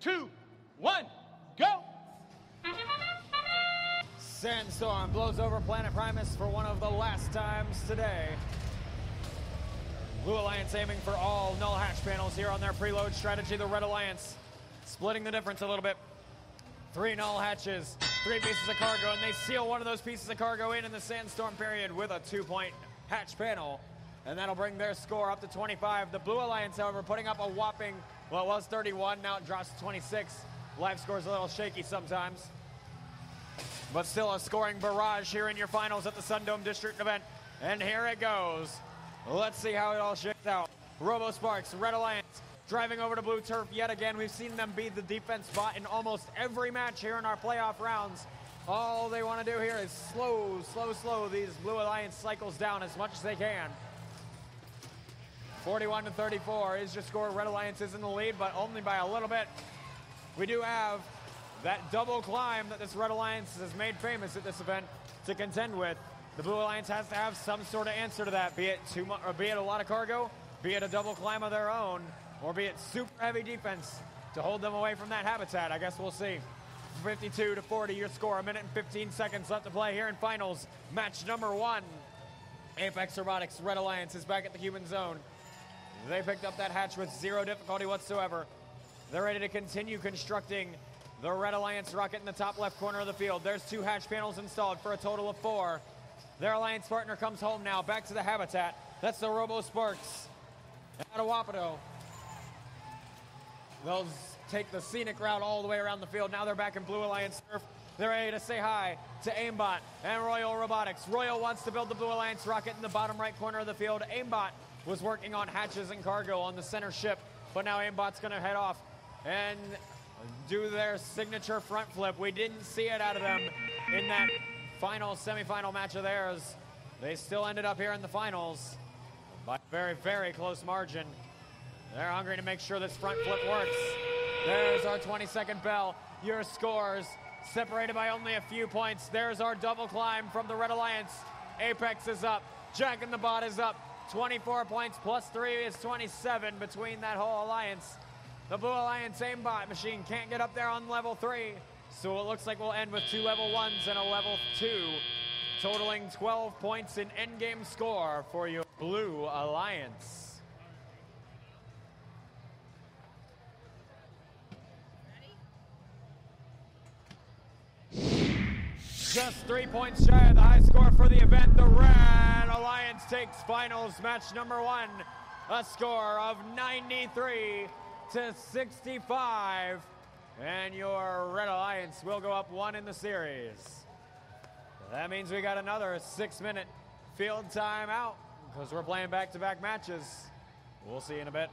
two, one, go! Sandstorm blows over Planet Primus for one of the last times today. Blue Alliance aiming for all null hatch panels here on their preload strategy. The Red Alliance splitting the difference a little bit. Three null hatches, three pieces of cargo, and they seal one of those pieces of cargo in in the Sandstorm period with a two point hatch panel. And that'll bring their score up to 25. The Blue Alliance, however, putting up a whopping, well, it was 31, now it drops to 26. Life score's a little shaky sometimes. But still a scoring barrage here in your finals at the SunDome District event. And here it goes. Let's see how it all shakes out. Robo Sparks, Red Alliance, driving over to Blue Turf yet again. We've seen them be the defense bot in almost every match here in our playoff rounds. All they want to do here is slow, slow, slow these Blue Alliance cycles down as much as they can. 41 to 34 is your score. Red Alliance is in the lead, but only by a little bit. We do have that double climb that this Red Alliance has made famous at this event to contend with. The Blue Alliance has to have some sort of answer to that, be it too much, or be it a lot of cargo, be it a double climb of their own, or be it super heavy defense to hold them away from that habitat. I guess we'll see. 52 to 40, your score. A minute and 15 seconds left to play here in finals. Match number one. Apex Robotics Red Alliance is back at the human zone. They picked up that hatch with zero difficulty whatsoever. They're ready to continue constructing the Red Alliance rocket in the top left corner of the field. There's two hatch panels installed for a total of four. Their alliance partner comes home now, back to the habitat. That's the Robo Sparks out of Wapato. They'll take the scenic route all the way around the field. Now they're back in Blue Alliance turf. They're ready to say hi to AEMBOT and Royal Robotics. Royal wants to build the Blue Alliance rocket in the bottom right corner of the field. AEMBOT was working on hatches and cargo on the center ship, but now AEMBOT's to head off and do their signature front flip. We didn't see it out of them in that final semifinal match of theirs. They still ended up here in the finals by very, very close margin. They're hungry to make sure this front flip works. There's our 20 second bell. Your scores separated by only a few points. There's our double climb from the Red Alliance. Apex is up. Jack in the Bot is up. 24 points plus three is 27 between that whole alliance. The Blue Alliance AEMBOT machine can't get up there on level three. So it looks like we'll end with two level ones and a level two, totaling 12 points in endgame score for your Blue Alliance. Just three points shy of the high score for the event. Takes finals match number one, a score of 93 to 65. And your Red Alliance will go up one in the series. That means we got another six minute field time out because we're playing back to back matches. We'll see you in a bit.